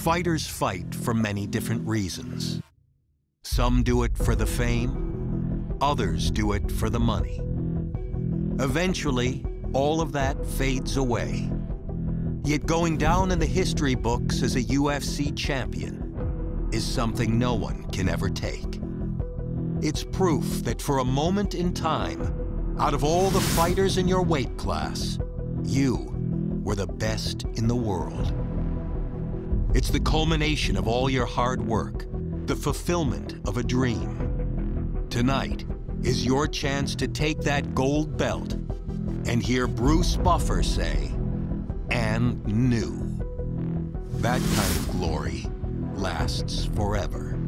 Fighters fight for many different reasons. Some do it for the fame, others do it for the money. Eventually, all of that fades away. Yet going down in the history books as a UFC champion is something no one can ever take. It's proof that for a moment in time, out of all the fighters in your weight class, you were the best in the world. It's the culmination of all your hard work, the fulfillment of a dream. Tonight is your chance to take that gold belt and hear Bruce Buffer say, and new. That kind of glory lasts forever.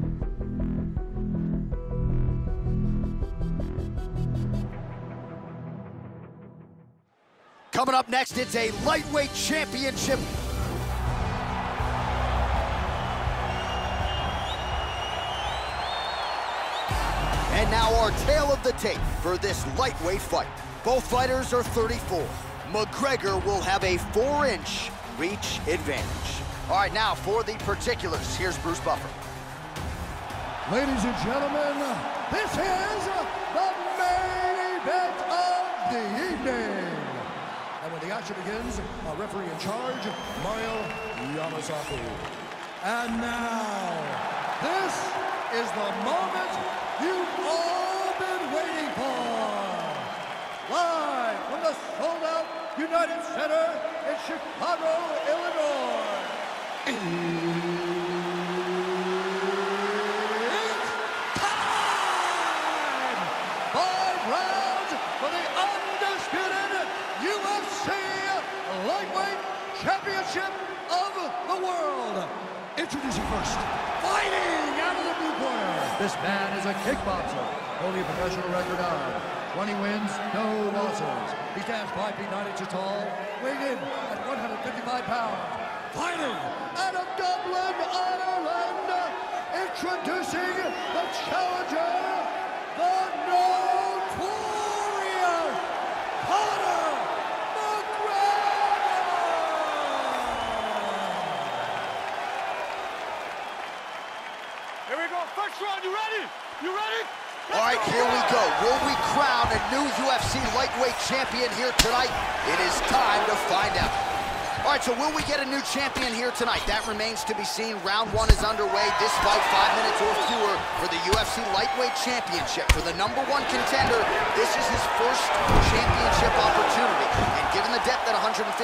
Coming up next, it's a lightweight championship. And now our tale of the tape for this lightweight fight. Both fighters are 34. McGregor will have a four-inch reach advantage. All right, now for the particulars, here's Bruce Buffer. Ladies and gentlemen, this is the main event of the evening. And when the action begins, our referee in charge, Mario Yamasaki. And now, this is the moment you've all been waiting for. Live from the sold-out United Center in Chicago, Illinois. It's time! Five rounds for the undisputed UFC Lightweight Championship of the World. Introducing first, fighting out of the blue corner. This man is a kickboxer, holding a professional record of 20 wins, no losses. He stands 5 feet 9 inches tall, weighing in at 155 pounds. Fighting out of Dublin, Ireland, introducing the challenger, the notorious Conor McGregor! Here we go. First round. You ready? You ready? All right, here we go. Will we crown a new UFC lightweight champion here tonight? It is time to find out. All right, so will we get a new champion here tonight? That remains to be seen. Round one is underway. This fight, five minutes or fewer for the UFC Lightweight Championship. For the number one contender, this is his first championship opportunity. Given the depth at 155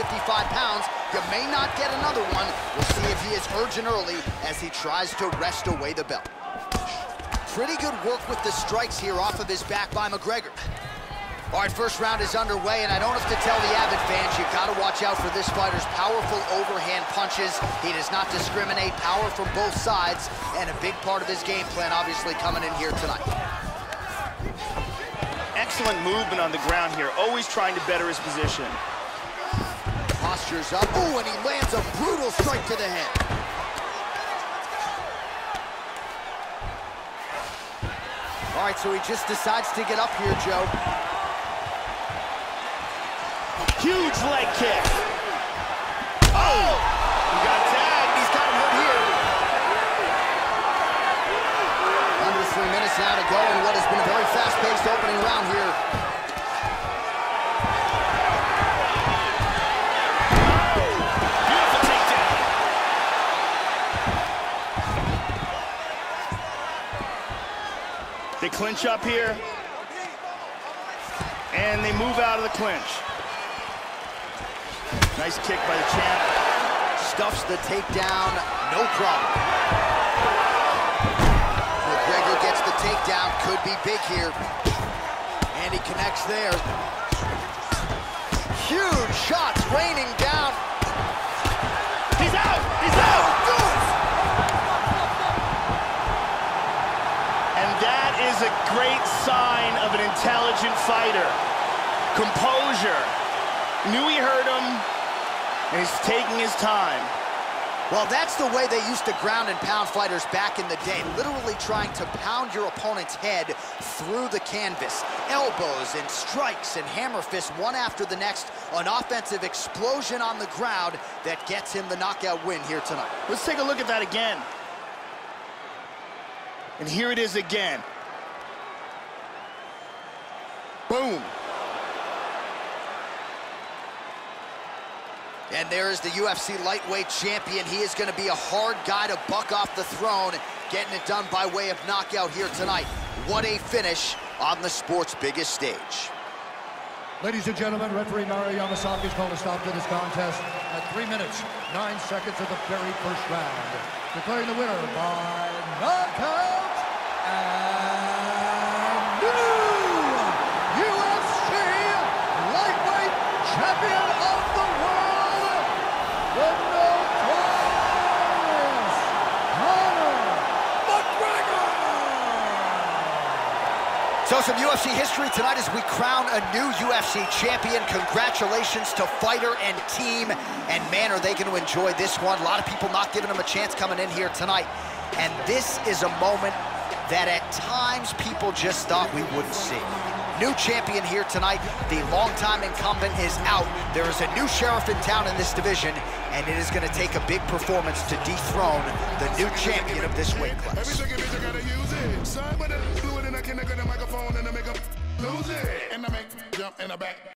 pounds, you may not get another one. We'll see if he is urgent early as he tries to wrest away the belt. Pretty good work with the strikes here off of his back by McGregor. All right, first round is underway, and I don't have to tell the avid fans, you gotta watch out for this fighter's powerful overhand punches. He does not discriminate, power from both sides, and a big part of his game plan obviously coming in here tonight. Excellent movement on the ground here, always trying to better his position. Posture's up, ooh, and he lands a brutal strike to the head. All right, so he just decides to get up here, Joe. Huge leg kick. Clinch up here. And they move out of the clinch. Nice kick by the champ. Stuffs the takedown, no problem. McGregor gets the takedown, could be big here. And he connects there. Huge shots raining down. And that is a great sign of an intelligent fighter. Composure. Knew he hurt him, and he's taking his time. Well, that's the way they used to ground and pound fighters back in the day, literally trying to pound your opponent's head through the canvas. Elbows and strikes and hammer fists, one after the next, an offensive explosion on the ground that gets him the knockout win here tonight. Let's take a look at that again. And here it is again. Boom. And there is the UFC lightweight champion. He is going to be a hard guy to buck off the throne, getting it done by way of knockout here tonight. What a finish on the sport's biggest stage. Ladies and gentlemen, referee Mario Yamasaki has called a stop to this contest at 3 minutes, 9 seconds of the very first round. Declaring the winner by knockout. So some UFC history tonight as we crown a new UFC champion. Congratulations to fighter and team. And man, are they going to enjoy this one. A lot of people not giving them a chance coming in here tonight. And this is a moment that at times people just thought we wouldn't see. New champion here tonight. The longtime incumbent is out. There is a new sheriff in town in this division, and it is going to take a big performance to dethrone the new champion of this weight class. Bitch, I can get a microphone and I make a lose it. And I make jump in the back.